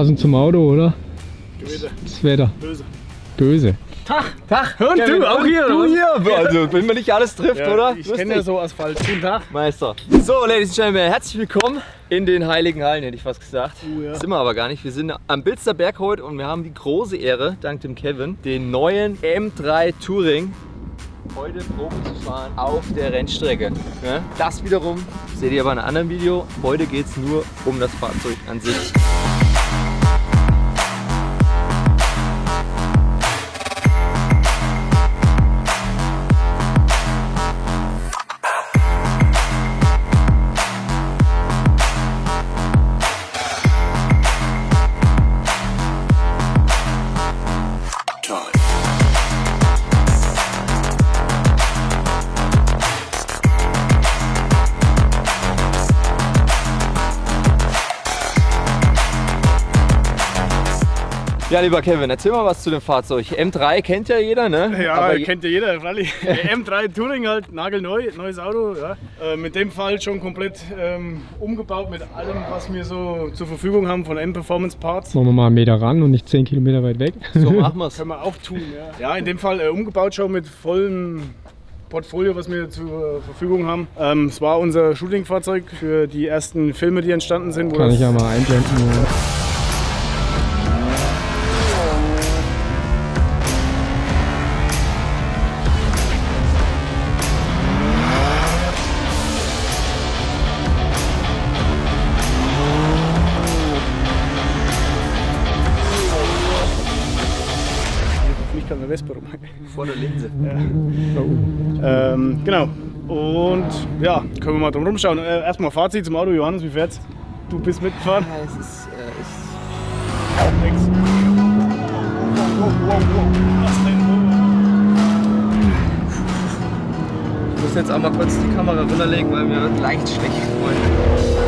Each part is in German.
Passend zum Auto, oder? Gewitter. Das Wetter. Böse. Böse. Tag! Tag, Hören du auch hier, Du hier, also wenn man nicht alles trifft, Ja, oder? Ich kenne ja so Asphalt. Guten Tag. Meister. So, Ladies and Gentlemen, herzlich willkommen in den Heiligen Hallen, hätte ich fast gesagt. Oh, ja. Sind wir aber gar nicht. Wir sind am Bilster Berg heute und wir haben die große Ehre, dank dem Kevin, den neuen M3 Touring heute Probe zu fahren auf der Rennstrecke. Das wiederum seht ihr aber in einem anderen Video. Heute geht es nur um das Fahrzeug an sich. Ja, lieber Kevin, erzähl mal was zu dem Fahrzeug. M3 kennt ja jeder, ne? Ja, Aber kennt ja jeder, freilich. M3 Touring halt, nagelneu, neues Auto. Ja. Äh, mit dem Fall schon komplett ähm, umgebaut mit allem, was wir so zur Verfügung haben von M-Performance Parts. Machen wir mal einen Meter ran und nicht 10 Kilometer weit weg. so machen wir's. Können wir auch tun, ja. Ja, in dem Fall äh, umgebaut schon mit vollem Portfolio, was wir zur Verfügung haben. Ähm, es war unser Shootingfahrzeug für die ersten Filme, die entstanden sind. wo Kann ich ja mal einblenden. Ja. Nicht kann eine Vespa rum. Vor der Linse. Ähm, genau. Und ja, können wir mal drum rumschauen. Äh, erstmal Fazit zum Auto. Johannes, wie fährt's? Du bist mitgefahren. Ja, es ist, äh, es Nix. Wow, wow, wow. Was denn? Ich muss jetzt auch mal kurz die Kamera runterlegen, weil mir wird leicht schlecht, Freunde.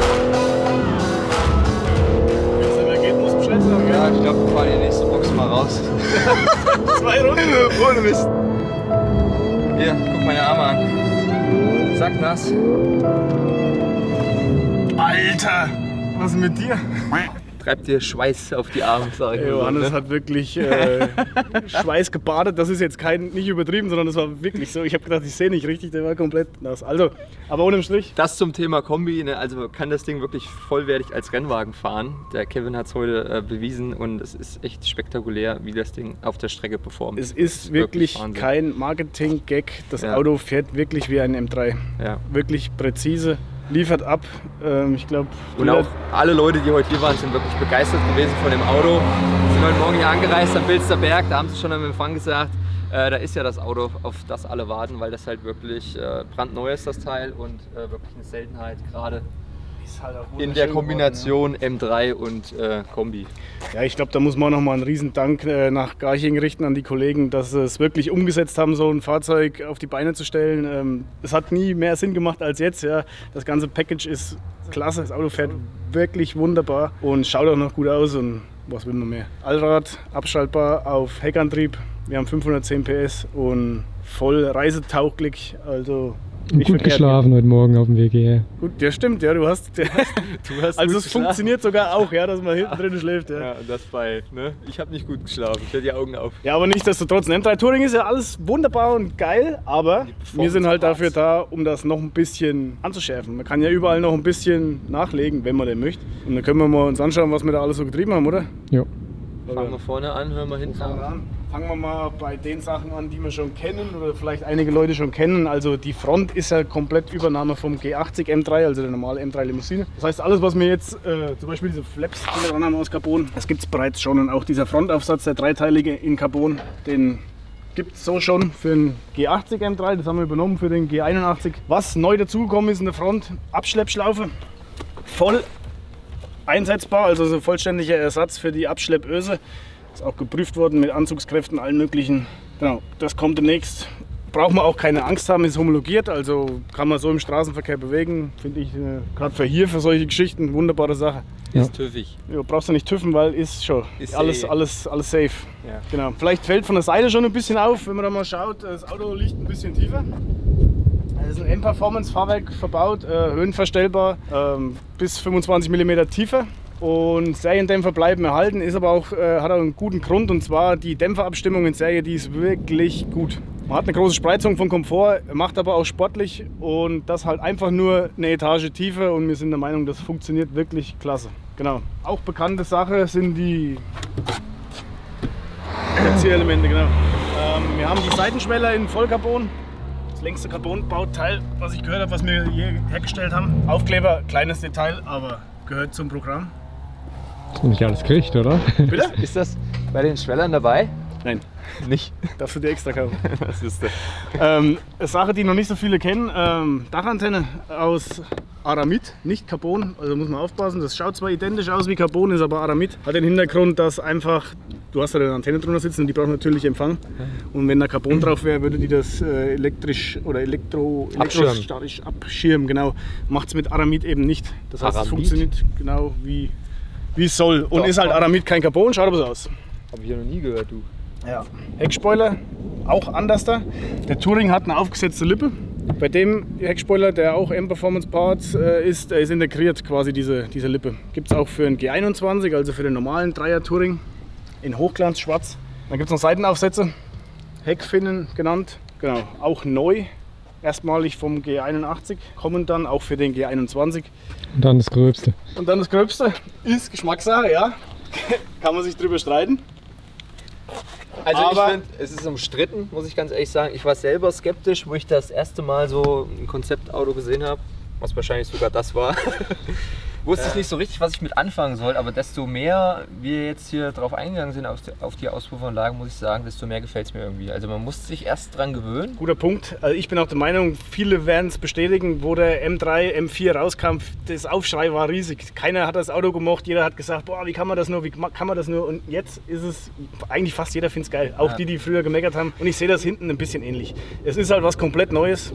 Sagen. Ja, ich glaube, wir fahren die nächste Box mal raus. Zwei Runden. Ohne Mist. Hier, guck meine Arme an. Sacknass. Alter, was ist mit dir? Treibt dir Schweiß auf die Arme, sag ich mal so, Johannes ne? hat wirklich äh, Schweiß gebadet. Das ist jetzt kein, nicht übertrieben, sondern das war wirklich so. Ich habe gedacht, ich sehe nicht richtig, der war komplett nass. Also, aber ohne Strich. Das zum Thema Kombi, ne? also man kann das Ding wirklich vollwertig als Rennwagen fahren. Der Kevin hat es heute äh, bewiesen und es ist echt spektakulär, wie das Ding auf der Strecke performt. Es ist wirklich Wahnsinn. kein Marketing-Gag. Das Ja. Auto fährt wirklich wie ein M3. Ja. Wirklich präzise, liefert ab. Ähm, ich glaube, Und auch alle Leute, die heute hier waren, sind wirklich begeistert gewesen von dem Auto. Sind heute Morgen hier angereist am Bilster Berg, da haben sie schon am Empfang gesagt, äh, da ist ja das Auto, auf das alle warten, weil das halt wirklich äh, brandneu ist, das Teil und äh, wirklich eine Seltenheit, gerade halt auch in der wunderschön Kombination M3 und äh, Kombi. Ja. ja, ich glaube, da muss man auch noch mal einen riesen Dank äh, nach Garching richten an die Kollegen, dass sie es wirklich umgesetzt haben, so ein Fahrzeug auf die Beine zu stellen. Ähm, es hat nie mehr Sinn gemacht als jetzt. Ja. Das ganze Package ist klasse. Das Auto fährt wirklich wunderbar und schaut auch noch gut aus. Und was will man mehr? Allrad, abschaltbar auf Heckantrieb. Wir haben 510 PS und voll reisetauglich. Also ich gut geschlafen heute Morgen auf dem Weg hierher. Gut, ja stimmt, ja, du hast. Du hast also es geschlafen. funktioniert sogar auch, ja, dass man hinten drin schläft. Ja. Ja, das bei, ne? Ich habe nicht gut geschlafen, ich hatte die Augen auf. Ja, aber nichtsdestotrotz, ein M3 Touring ist ja alles wunderbar und geil, aber wir sind halt dafür da, um das noch ein bisschen anzuschärfen. Man kann ja überall noch ein bisschen nachlegen, wenn man denn möchte. Und dann können wir mal uns anschauen, was wir da alles so getrieben haben, oder? Ja. Fangen wir vorne an, hören wir hinten an. An. Fangen wir mal bei den Sachen an, die wir schon kennen oder vielleicht einige Leute schon kennen. Also die Front ist ja komplett Übernahme vom G80 M3, also der normale M3 Limousine. Das heißt, alles, was wir jetzt, äh, zum Beispiel diese Flaps, die dran haben aus Carbon, das gibt es bereits schon. Und auch dieser Frontaufsatz, der dreiteilige in Carbon, den gibt es so schon für den G80 M3. Das haben wir übernommen für den G81. Was neu dazugekommen ist in der Front, Abschleppschlaufe. Voll einsetzbar, also so vollständiger Ersatz für die Abschleppöse. Ist auch geprüft worden mit Anzugskräften, allen möglichen. Genau, das kommt demnächst. Braucht man auch keine Angst haben, ist homologiert, also kann man so im Straßenverkehr bewegen. Finde ich äh, gerade für hier, für solche Geschichten, wunderbare Sache. Ist tüffig. Ja, brauchst du nicht tüffen, weil ist schon Ist alles, safe. alles, alles safe. Ja. Genau. Vielleicht fällt von der Seite schon ein bisschen auf, wenn man da mal schaut, das Auto liegt ein bisschen tiefer. Es ist ein M-Performance-Fahrwerk verbaut, äh, höhenverstellbar, ähm, bis 25 mm Tiefe. Und Seriendämpfer bleiben erhalten, ist aber auch, äh, hat auch einen guten Grund und zwar die Dämpferabstimmung in Serie, die ist wirklich gut. Man hat eine große Spreizung von Komfort, macht aber auch sportlich und das halt einfach nur eine Etage tiefer und wir sind der Meinung, das funktioniert wirklich klasse. Genau. Auch bekannte Sache sind die Zielelemente, genau. Ähm, wir haben die Seitenschweller in Vollcarbon. Das längste Carbonbauteil, was ich gehört habe, was wir je hergestellt haben. Aufkleber, kleines Detail, aber gehört zum Programm. Man nicht alles kriegt, oder? Bitte? Ist das bei den Schwellern dabei? Nein, Nicht. darfst du dir extra kaufen. Was ist das? Ähm, eine Sache, die noch nicht so viele kennen, ähm, Dachantenne aus Aramid, nicht Carbon, also muss man aufpassen. Das schaut zwar identisch aus wie Carbon, ist aber Aramid. Hat den Hintergrund, dass einfach, du hast da eine Antenne drunter sitzen und die braucht natürlich Empfang. Und wenn da Carbon drauf wäre, würde die das äh, elektrisch oder elektro, elektrostatisch abschirmen. Genau. Macht es mit Aramid eben nicht. Das heißt, es Aramid? funktioniert genau wie, wie es soll. Und Doch, ist halt. Aramid kein Carbon, schaut aber so aus. Habe ich ja noch nie gehört, du. Ja. Heckspoiler auch anders da. Der Touring hat eine aufgesetzte Lippe. Bei dem Heckspoiler, der auch M-Performance Parts äh, ist, der ist integriert quasi diese, diese Lippe. Gibt es auch für einen G21, also für den normalen Dreier Touring in Hochglanz schwarz. Dann gibt es noch Seitenaufsätze, Heckfinnen genannt, genau, auch neu. Erstmalig vom G81, kommen dann auch für den G21. Und dann das Gröbste. Und dann das Gröbste ist Geschmackssache, ja. Kann man sich drüber streiten. Also Aber- ich finde, es ist umstritten, muss ich ganz ehrlich sagen. Ich war selber skeptisch, wo ich das erste Mal so ein Konzeptauto gesehen habe, was wahrscheinlich sogar das war. Wusste ich nicht so richtig, was ich mit anfangen soll, aber desto mehr wir jetzt hier drauf eingegangen sind auf die, Auspuffanlagen, muss ich sagen, desto mehr gefällt es mir irgendwie. Also man muss sich erst dran gewöhnen. Guter Punkt. Also ich bin auch der Meinung, viele werden es bestätigen, wo der M3, M4 rauskam, das Aufschrei war riesig. Keiner hat das Auto gemocht, jeder hat gesagt, boah, wie kann man das nur, wie kann man das nur? Und jetzt ist es, eigentlich fast jeder findet es geil. Auch Ja. die, die früher gemeckert haben. Und ich sehe das hinten ein bisschen ähnlich. Es ist halt was komplett Neues.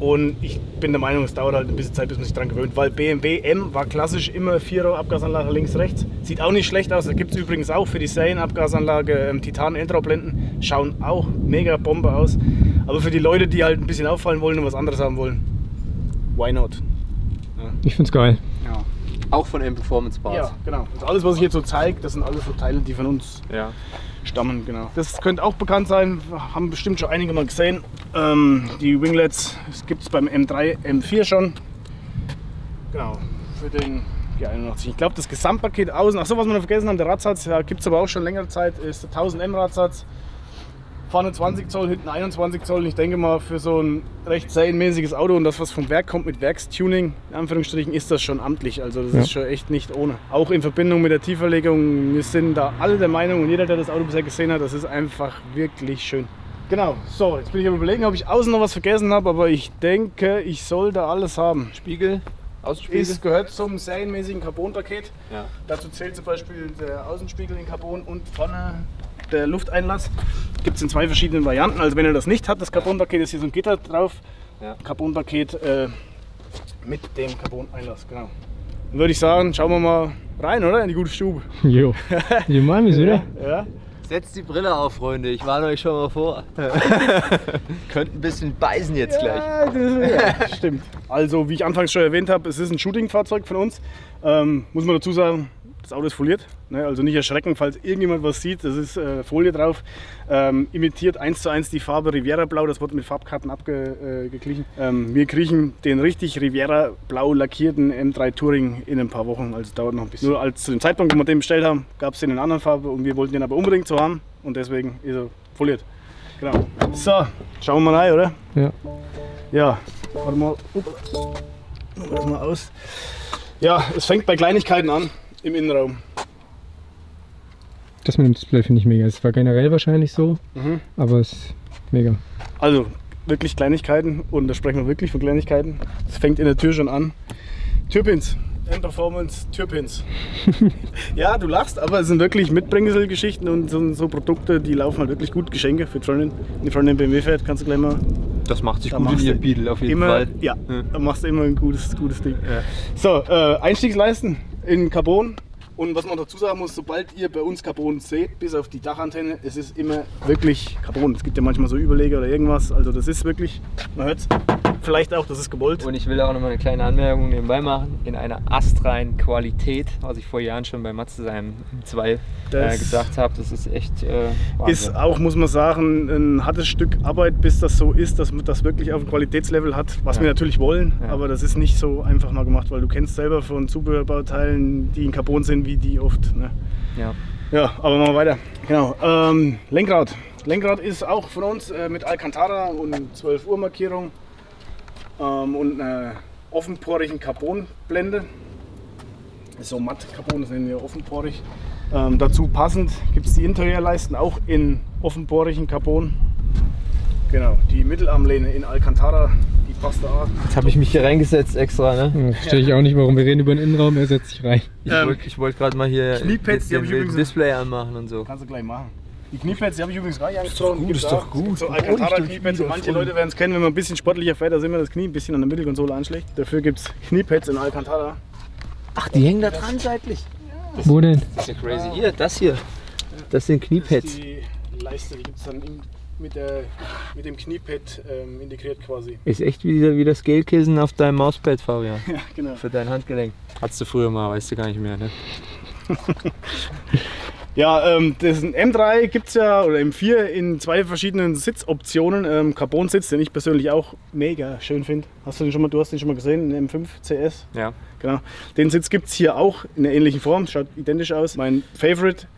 Und ich bin der Meinung, es dauert halt ein bisschen Zeit, bis man sich dran gewöhnt, weil BMW M war klassisch immer Vierer Abgasanlage links, rechts. Sieht auch nicht schlecht aus. Da gibt es übrigens auch für die Serienabgasanlage ähm, Titan Endroblenden. Schauen auch mega Bombe aus. Aber für die Leute, die halt ein bisschen auffallen wollen und was anderes haben wollen, why not? Ich find's geil. Ja, Auch von M-Performance Parts. ja genau. Also alles, was ich jetzt so zeige, das sind alles so Teile, die von uns ja. stammen, genau. Das könnte auch bekannt sein, haben bestimmt schon einige mal gesehen. Ähm, die Winglets gibt es beim M3, M4 schon. Genau, für den G81. Ich glaube, das Gesamtpaket außen, achso, was wir noch vergessen haben, der Radsatz, ja, gibt es aber auch schon längere Zeit, ist der 1000 M Radsatz. Vorne 20 Zoll, hinten 21 Zoll. Ich denke mal, für so ein recht serienmäßiges Auto und das, was vom Werk kommt mit Werkstuning, in Anführungsstrichen, ist das schon amtlich. Also das Ja. ist schon echt nicht ohne. Auch in Verbindung mit der Tieferlegung, wir sind da alle der Meinung und jeder, der das Auto bisher gesehen hat, das ist einfach wirklich schön. Genau, so, jetzt bin ich am überlegen, ob ich außen noch was vergessen habe, aber ich denke, ich sollte alles haben. Spiegel, Außenspiegel. Es gehört zum serienmäßigen Carbon-Paket. ja. Dazu zählt zum Beispiel der Außenspiegel in Carbon und vorne der Lufteinlass. Gibt es in zwei verschiedenen Varianten. Also wenn ihr das nicht habt, das Carbon-Paket ist hier so ein Gitter drauf. Ja. Carbon-Paket äh, mit dem Carbon-Einlass, genau. Dann würde ich sagen, schauen wir mal rein, oder? In die gute Stube. Jo. Jo, machen wir's, oder? Ja. Setzt die Brille auf, Freunde. Ich warne euch schon mal vor. Könnt ein bisschen beißen jetzt gleich. Ja, das, ja, stimmt. Also, wie ich anfangs schon erwähnt habe, es ist ein Shooting-Fahrzeug von uns. Ähm, muss man dazu sagen, das Auto ist foliert. Ne? Also nicht erschrecken, falls irgendjemand was sieht. Das ist äh, Folie drauf. Ähm, imitiert eins zu eins die Farbe Riviera Blau. Das wird mit Farbkarten abgeglichen. ähm, wir kriegen den richtig Riviera Blau lackierten M3 Touring in ein paar Wochen. Also dauert noch ein bisschen. Nur als zu dem Zeitpunkt, wo wir den bestellt haben, gab es den in einer anderen Farbe und wir wollten den aber unbedingt so haben. Und deswegen ist er foliert. Genau. So, schauen wir mal rein, oder? Ja. Ja, warte mal. Das mal aus. Ja, es fängt bei Kleinigkeiten an im Innenraum. Das mit dem Display finde ich mega. Es war generell wahrscheinlich so, Mhm. aber es ist mega. Also wirklich Kleinigkeiten und da sprechen wir wirklich von Kleinigkeiten. Es fängt in der Tür schon an. Türpins. M-Performance Türpins. ja, du lachst, aber es sind wirklich Mitbringselgeschichten und so, so Produkte, die laufen halt wirklich gut. Geschenke für die Freundin. Wenn die Freundin BMW fährt, kannst du gleich mal Das macht sich Da gut in du Beetle auf jeden immer, Fall. Ja, Ja. da machst du immer ein gutes, gutes Ding. Ja. So, äh, Einstiegsleisten in Carbon. Und was man dazu sagen muss, sobald ihr bei uns Carbon seht, bis auf die Dachantenne, es ist immer wirklich Carbon. Es gibt ja manchmal so Überleger oder irgendwas. Also das ist wirklich, man hört vielleicht auch, das ist gewollt. Und ich will auch noch mal eine kleine Anmerkung nebenbei machen. In einer astreinen Qualität, was ich vor Jahren schon bei Matze seinem 2 äh, gesagt habe. Das ist echt äh. Ist auch, muss man sagen, ein hartes Stück Arbeit, bis das so ist, dass man das wirklich auf ein Qualitätslevel hat, was Ja. wir natürlich wollen. Ja. Aber das ist nicht so einfach mal gemacht, weil du kennst selber von Zubehörbauteilen, die in Carbon sind, wie die oft. Ne? ja. Ja, aber machen wir weiter. Genau. Ähm, Lenkrad. Lenkrad ist auch von uns äh, mit Alcantara und 12 Uhr Markierung ähm, und einer offenporigen Carbonblende. Ist so matt Carbon, das nennen wir offenporig. Ähm, dazu passend gibt es die Interiorleisten auch in offenporigen Carbon. Genau, die Mittelarmlehne in Alcantara, die passt da auch. Jetzt habe ich mich hier reingesetzt extra. Ne? Ja, Verstehe ich auch nicht, warum wir reden über den Innenraum, er setzt sich rein. Ich Ähm, wollte wollt gerade mal hier Kniepads, den, ich den übrigens- Display anmachen und so. Kannst du gleich machen. Die Kniepads, die habe ich übrigens gar nicht angesprochen. gut, Gibt's ist doch gut. So Alcantara ich Kniepads. bin und Manche. Leute werden es kennen, wenn man ein bisschen sportlicher fährt, da sind immer das Knie ein bisschen an der Mittelkonsole anschlägt. Dafür gibt es Kniepads in Alcantara. Ach, die hängen da dran seitlich. Wo denn? Das ist ja crazy. Hier, das hier. Das sind Das Kniepads. ist die Leiste, die gibt es dann in, mit, der, mit dem Kniepad ähm, integriert quasi. Ist echt wie, wie das Gelkissen auf deinem Mauspad, Fabian. Ja, genau. Für dein Handgelenk. Hattest du früher mal, weißt du gar nicht mehr, ne? Ja, ähm, das M3 gibt es ja, oder M4 in zwei verschiedenen Sitzoptionen. Ähm, Carbon-Sitz, den ich persönlich auch mega schön finde. Hast du den schon mal, du hast den schon mal gesehen, den M5 CS? Ja. Genau. Den Sitz gibt es hier auch in einer ähnlichen Form, schaut identisch aus. Mein Favorite.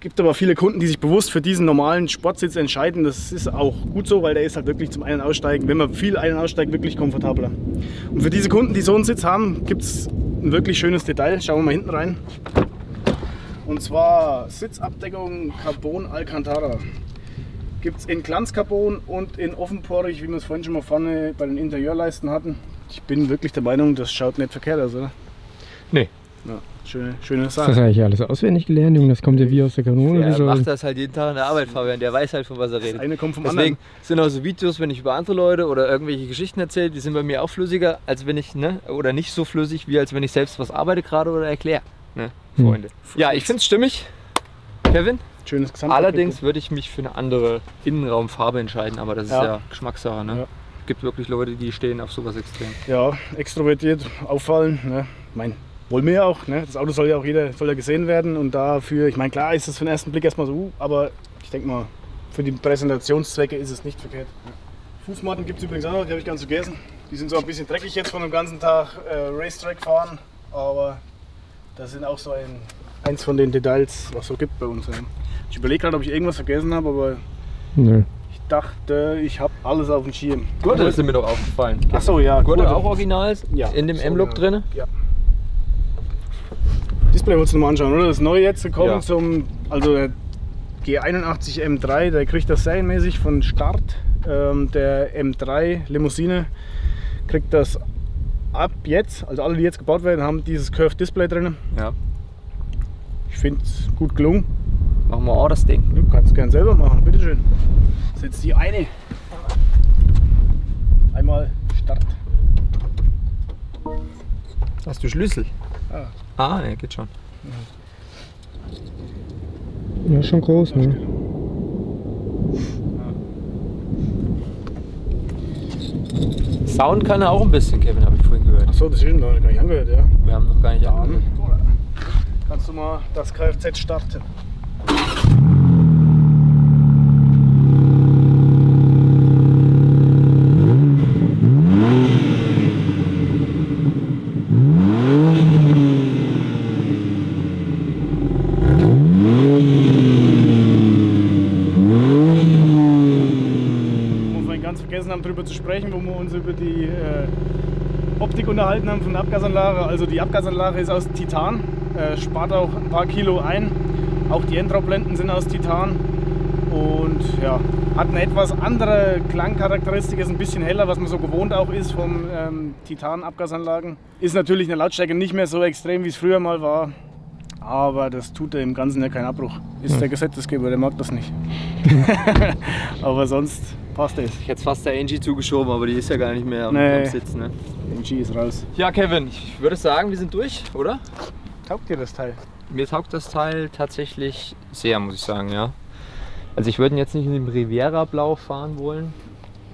Gibt aber viele Kunden, die sich bewusst für diesen normalen Sportsitz entscheiden. Das ist auch gut so, weil der ist halt wirklich zum Ein- und Aussteigen, wenn man viel Ein- und Aussteigen, wirklich komfortabler. Und für diese Kunden, die so einen Sitz haben, gibt es ein wirklich schönes Detail. Schauen wir mal hinten rein. Und zwar Sitzabdeckung Carbon Alcantara. Gibt es in Glanzcarbon und in offenporig, wie wir es vorhin schon mal vorne bei den Interieurleisten hatten. Ich bin wirklich der Meinung, das schaut nicht verkehrt aus, oder? Nee. Ja, schöne, schöne Das Sache. du eigentlich alles auswendig gelernt, Junge. Das kommt ja wie aus der Kanone. Er so. macht das halt jeden Tag in der Arbeit, Fabian. Der weiß halt, von was er redet. Eine kommt vom Deswegen anderen. sind auch so Videos, wenn ich über andere Leute oder irgendwelche Geschichten erzähle, die sind bei mir auch flüssiger, als wenn ich, ne, oder nicht so flüssig, wie als wenn ich selbst was arbeite gerade oder erkläre. Ne, Hm. Freunde. Ja, ich finde es stimmig, Kevin. Schönes Gesamtpaket. Allerdings würde ich mich für eine andere Innenraumfarbe entscheiden, aber das ist Ja. ja, Geschmackssache. Ne? Ja. gibt wirklich Leute, die stehen auf sowas extrem. Ja, extrovertiert, auffallen. Ne? Mein, wollen wir ja auch. Ne? Das Auto soll ja auch jeder soll ja gesehen werden. Und dafür, ich meine, klar ist es für den ersten Blick erstmal so, uh, aber ich denke mal, für die Präsentationszwecke ist es nicht verkehrt. Ne? Fußmatten gibt es übrigens auch noch, die habe ich ganz vergessen. Die sind so ein bisschen dreckig jetzt von dem ganzen Tag äh, Racetrack fahren, aber das sind auch so ein, eins von den Details, was es so gibt bei uns. Ich überlege gerade, ob ich irgendwas vergessen habe, aber Nö. ich dachte, ich habe alles auf dem Schirm. Gurte sind mir doch aufgefallen. Ach so, ja. Gurte Gurte. auch original Ja, in dem so, M-Look ja. drin. Ja. Display wolltest du noch mal anschauen, oder? Das neue jetzt gekommen Ja. zum, also der G81 M3, der kriegt das serienmäßig von Start. Ähm, der M3 Limousine kriegt das ab jetzt, also alle, die jetzt gebaut werden, haben dieses Curved Display drin. Ja. Ich finde es gut gelungen. Machen wir auch das Ding. Du kannst es gern selber machen, bitteschön. Das ist jetzt die eine. Einmal Start. Hast du Schlüssel? Ah. Ah, ne, geht schon. Ja, schon groß, ne? Sound kann er auch ein bisschen, Kevin, habe ich vorhin gehört. Achso, das ist noch gar nicht angehört, ja. Wir haben noch gar nicht angehört. kannst du mal das Kfz starten. Wo wir ganz vergessen haben, darüber zu sprechen, wo wir uns über die äh, Optik unterhalten haben von der Abgasanlage. Also die Abgasanlage ist aus Titan, äh, spart auch ein paar Kilo ein. Auch die Enddraufblenden sind aus Titan und ja, hat eine etwas andere Klangcharakteristik, ist ein bisschen heller, was man so gewohnt auch ist vom ähm, Titan-Abgasanlagen. Ist natürlich in der Lautstärke nicht mehr so extrem, wie es früher mal war. Aber das tut dem Ganzen ja keinen Abbruch. Ist der Gesetzesgeber, der mag das nicht. Aber sonst passt es. Ich hätte fast der Angie zugeschoben, aber die ist ja gar nicht mehr am, Nee. am Sitz. Ne? G ist raus. Ja, Kevin, ich würde sagen, wir sind durch, oder? Taugt dir das Teil? Mir taugt das Teil tatsächlich sehr, muss ich sagen, ja. Also ich würde ihn jetzt nicht in dem Riviera Blau fahren wollen,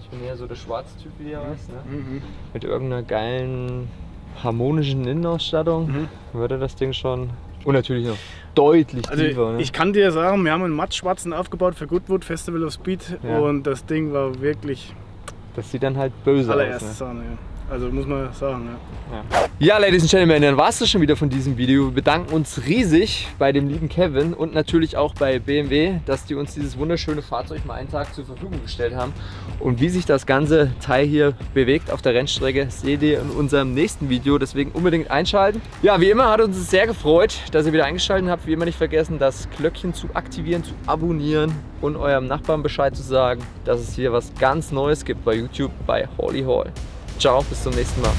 Ich bin eher so der schwarze Typ wie ihr was, ne? Mhm. Mit irgendeiner geilen harmonischen Innenausstattung Mhm. würde das Ding schon. Und natürlich noch deutlich Also tiefer, ne? ich kann dir sagen, wir haben einen mattschwarzen aufgebaut für Goodwood Festival of Speed Ja. und das Ding war wirklich Das sieht dann halt böse allererste aus. Ne? Sahne. Ja. Also muss man sagen. Ja. Ja, Ladies and Gentlemen, dann war es schon wieder von diesem Video. Wir bedanken uns riesig bei dem lieben Kevin und natürlich auch bei BMW, dass die uns dieses wunderschöne Fahrzeug mal einen Tag zur Verfügung gestellt haben. Und wie sich das ganze Teil hier bewegt auf der Rennstrecke, seht ihr in unserem nächsten Video. Deswegen unbedingt einschalten. Ja, wie immer hat uns es sehr gefreut, dass ihr wieder eingeschaltet habt. Wie immer nicht vergessen, das Glöckchen zu aktivieren, zu abonnieren und eurem Nachbarn Bescheid zu sagen, dass es hier was ganz Neues gibt bei YouTube bei Holly Hall. Ciao, bis zum nächsten Mal.